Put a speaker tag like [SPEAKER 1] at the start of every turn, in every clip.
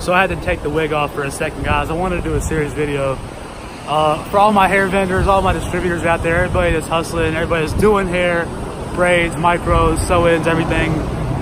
[SPEAKER 1] So I had to take the wig off for a second, guys. I wanted to do a serious video. Uh, for all my hair vendors, all my distributors out there, everybody that's hustling, everybody that's doing hair, braids, micros, sew-ins, everything,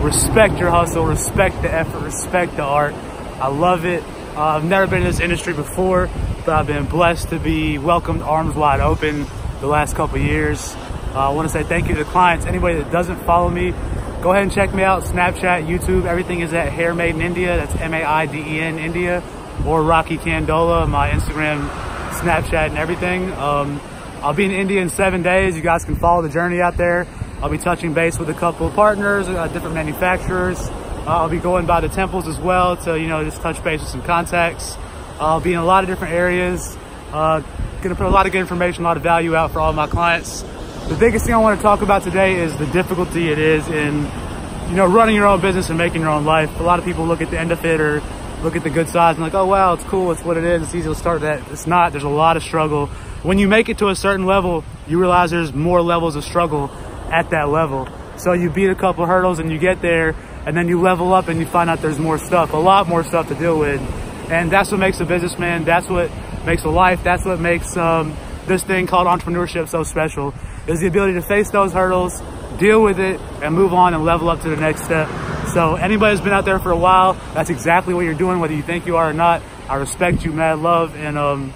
[SPEAKER 1] respect your hustle, respect the effort, respect the art. I love it. Uh, I've never been in this industry before, but I've been blessed to be welcomed arms wide open the last couple years. Uh, I want to say thank you to the clients. Anybody that doesn't follow me, go ahead and check me out. Snapchat, YouTube, everything is at Hair Maiden India. That's M-A-I-D-E-N India. Or Rocky Kandola, my Instagram, Snapchat, and everything. Um, I'll be in India in seven days. You guys can follow the journey out there. I'll be touching base with a couple of partners, uh, different manufacturers. Uh, I'll be going by the temples as well to, you know, just touch base with some contacts. I'll be in a lot of different areas. Uh, gonna put a lot of good information, a lot of value out for all my clients. The biggest thing I want to talk about today is the difficulty it is in, you know, running your own business and making your own life. A lot of people look at the end of it or look at the good sides and like, oh wow, it's cool, it's what it is, it's easy to start that. It's not, there's a lot of struggle. When you make it to a certain level, you realize there's more levels of struggle at that level. So you beat a couple hurdles and you get there and then you level up and you find out there's more stuff, a lot more stuff to deal with. And that's what makes a businessman, that's what makes a life, that's what makes um, this thing called entrepreneurship so special is the ability to face those hurdles, deal with it, and move on and level up to the next step. So anybody who's been out there for a while, that's exactly what you're doing, whether you think you are or not. I respect you, mad love, and um,